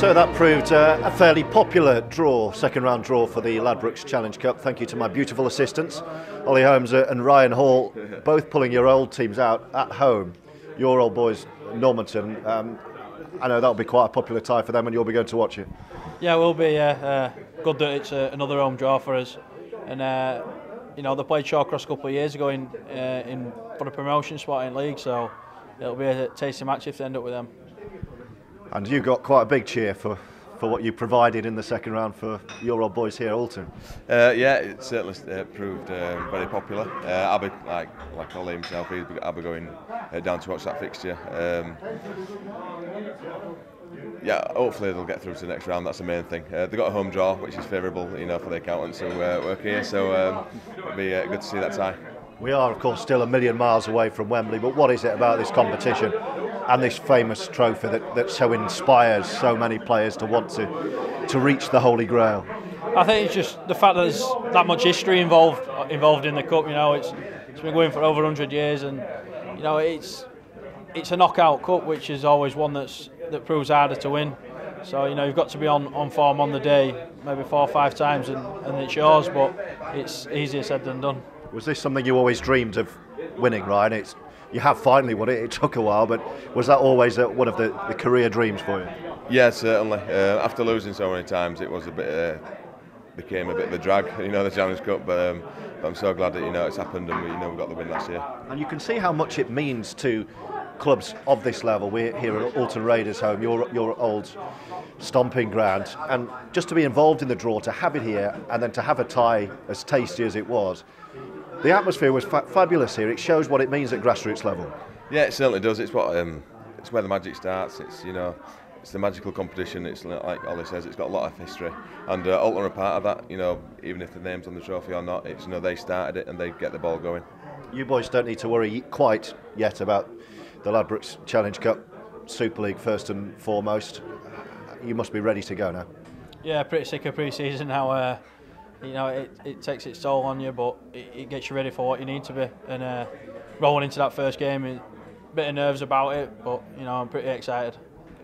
So that proved uh, a fairly popular draw, second round draw for the Ladbrokes Challenge Cup. Thank you to my beautiful assistants, Ollie Holmes and Ryan Hall, both pulling your old teams out at home. Your old boys, Normanton. Um, I know that'll be quite a popular tie for them, and you'll be going to watch it. Yeah, it will be. Yeah, uh, good that it's uh, another home draw for us, and uh, you know they played Shaw Cross a couple of years ago in uh, in for the promotion spot in league, so it'll be a tasty match if they end up with them. And you got quite a big cheer for, for what you provided in the second round for your old boys here at Oulton. Uh, yeah, it certainly uh, proved uh, very popular. Uh, like like Ollie himself. I'll going uh, down to watch that fixture. Um, yeah, hopefully they'll get through to the next round. That's the main thing. Uh, they've got a home draw, which is favourable, you know, for the accountants who uh, work here. So um, it'll be uh, good to see that tie. We are, of course, still a million miles away from Wembley, but what is it about this competition and this famous trophy that, that so inspires so many players to want to, to reach the Holy Grail? I think it's just the fact that there's that much history involved involved in the cup. You know, it's it's been going for over 100 years, and you know it's it's a knockout cup, which is always one that's that proves harder to win. So you know you've got to be on, on form on the day, maybe four or five times, and, and it's yours. But it's easier said than done. Was this something you always dreamed of winning, Ryan? It's you have finally won it. It took a while, but was that always a, one of the, the career dreams for you? Yeah, certainly. Uh, after losing so many times, it was a bit uh, became a bit of a drag, you know, the Challenge Cup. But, um, but I'm so glad that you know it's happened and we you know we got the win last year. And you can see how much it means to clubs of this level. We're here at Oulton Raiders home, your your old stomping ground, and just to be involved in the draw, to have it here, and then to have a tie as tasty as it was. The atmosphere was fa- fabulous here. It shows what it means at grassroots level. Yeah, it certainly does. It's what um, it's where the magic starts. It's you know, it's the magical competition. It's like Ollie says, it's got a lot of history, and uh, Oulton are part of that. You know, even if the name's on the trophy or not, it's you know they started it and they get the ball going. You boys don't need to worry quite yet about the Ladbrokes Challenge Cup Super League first and foremost. You must be ready to go now. Yeah, pretty sick of pre-season now. Uh, you know, it, it takes its toll on you, but it, it gets you ready for what you need to be. And uh, rolling into that first game, a bit of nerves about it, but you know, I'm pretty excited.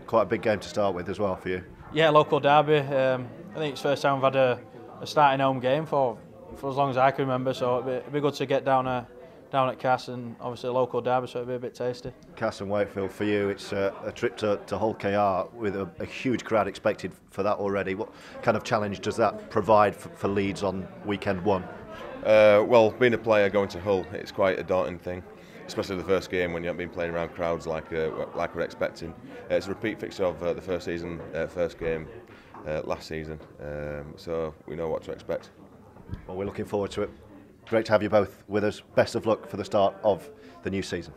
Quite a big game to start with as well for you. Yeah, local derby. Um, I think it's the first time we've had a, a starting home game for for as long as I can remember. So it'd be, it'd be good to get down a down at Cas and obviously a local derby, so it'll be a bit tasty. Cas and Wakefield for you, it's a, a trip to, to Hull KR with a, a, huge crowd expected for that already. What kind of challenge does that provide for, for Leeds on weekend one? Uh, well, being a player going to Hull, it's quite a daunting thing. Especially the first game when you haven't been playing around crowds like uh, like we're expecting. Uh, it's a repeat fixture of uh, the first season, uh, first game uh, last season, um, so we know what to expect. Well, we're looking forward to it. Great to have you both with us. Best of luck for the start of the new season.